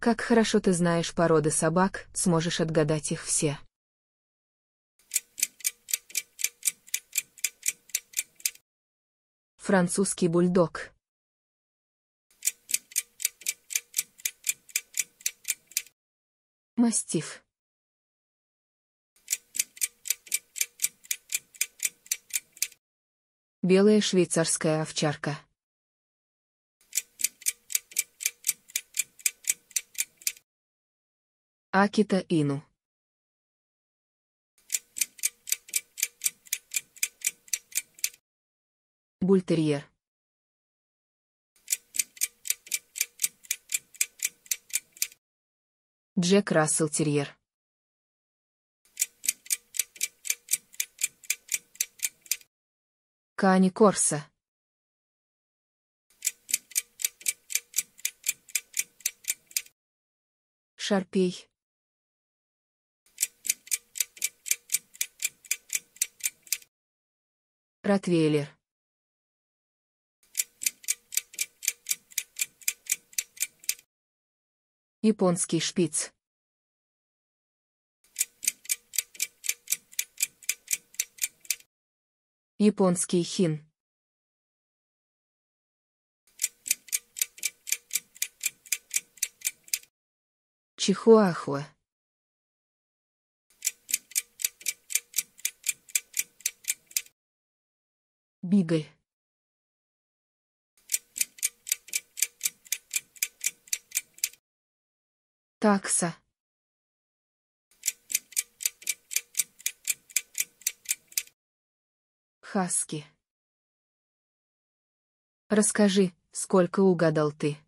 Как хорошо ты знаешь породы собак, сможешь отгадать их все. Французский бульдог. Мастиф. Белая швейцарская овчарка. Акита Ину. Бультерьер. Джек Рассел Терьер. Кани Корса. Шарпей. Ротвейлер. Японский шпиц. Японский хин. Чихуахуа. Бигль. Такса. Хаски. Расскажи, сколько угадал ты?